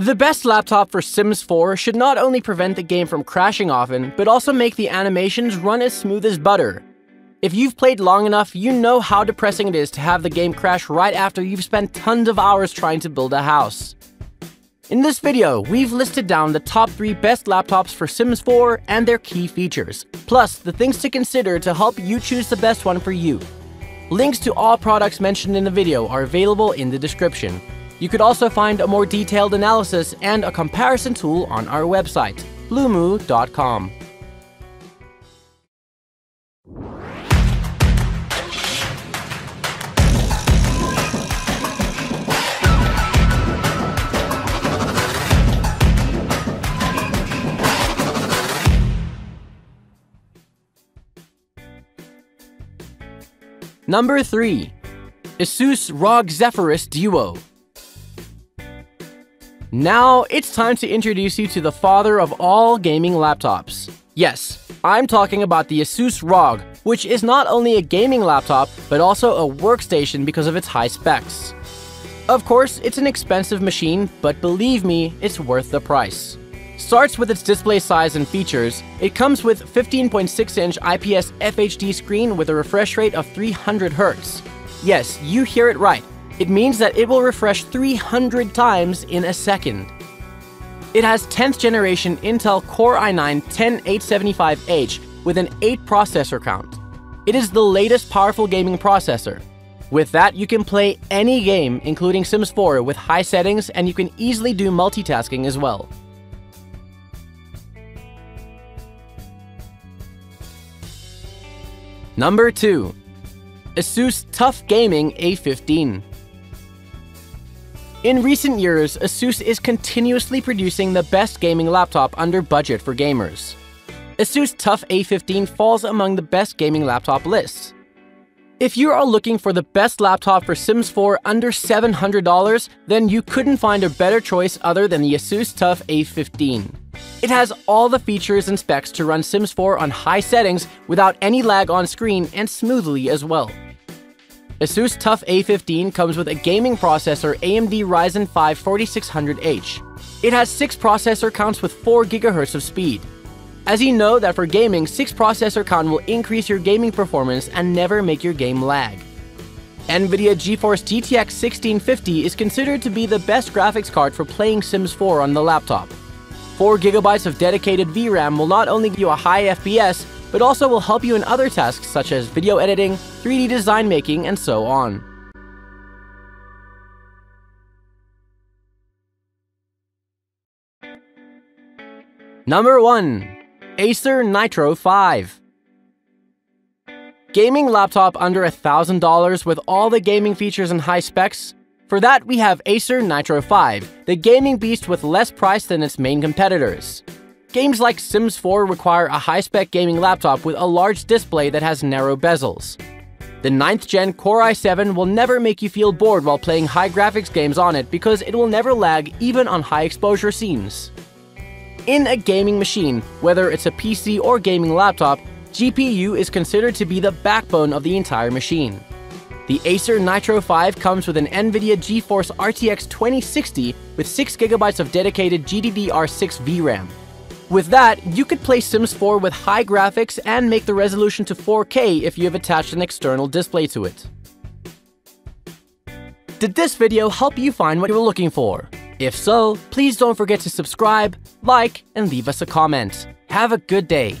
The best laptop for Sims 4 should not only prevent the game from crashing often, but also make the animations run as smooth as butter. If you've played long enough, you know how depressing it is to have the game crash right after you've spent tons of hours trying to build a house. In this video, we've listed down the top 3 best laptops for Sims 4 and their key features, plus the things to consider to help you choose the best one for you. Links to all products mentioned in the video are available in the description. You could also find a more detailed analysis and a comparison tool on our website, blumoo.com. Number 3. Asus ROG Zephyrus Duo now, it's time to introduce you to the father of all gaming laptops. Yes, I'm talking about the Asus ROG, which is not only a gaming laptop, but also a workstation because of its high specs. Of course, it's an expensive machine, but believe me, it's worth the price. Starts with its display size and features. It comes with 15.6-inch IPS FHD screen with a refresh rate of 300 Hz. Yes, you hear it right. It means that it will refresh 300 times in a second. It has 10th generation Intel Core i9-10875H with an 8 processor count. It is the latest powerful gaming processor. With that, you can play any game, including Sims 4, with high settings, and you can easily do multitasking as well. Number 2. ASUS TUF Gaming A15 in recent years, ASUS is continuously producing the best gaming laptop under budget for gamers. ASUS TUF A15 falls among the best gaming laptop lists. If you are looking for the best laptop for Sims 4 under $700, then you couldn't find a better choice other than the ASUS TUF A15. It has all the features and specs to run Sims 4 on high settings without any lag on screen and smoothly as well. Asus TUF A15 comes with a gaming processor AMD Ryzen 5 4600H. It has 6 processor counts with 4 GHz of speed. As you know that for gaming, 6 processor count will increase your gaming performance and never make your game lag. NVIDIA GeForce GTX 1650 is considered to be the best graphics card for playing Sims 4 on the laptop. 4GB of dedicated VRAM will not only give you a high FPS, but also will help you in other tasks such as video editing, 3D design making, and so on. Number 1. Acer Nitro 5 Gaming laptop under $1,000 with all the gaming features and high specs? For that, we have Acer Nitro 5, the gaming beast with less price than its main competitors. Games like Sims 4 require a high-spec gaming laptop with a large display that has narrow bezels. The 9th gen Core i7 will never make you feel bored while playing high graphics games on it because it will never lag even on high exposure scenes. In a gaming machine, whether it's a PC or gaming laptop, GPU is considered to be the backbone of the entire machine. The Acer Nitro 5 comes with an NVIDIA GeForce RTX 2060 with 6GB of dedicated GDDR6 VRAM. With that, you could play Sims 4 with high graphics and make the resolution to 4K if you have attached an external display to it. Did this video help you find what you were looking for? If so, please don't forget to subscribe, like, and leave us a comment. Have a good day.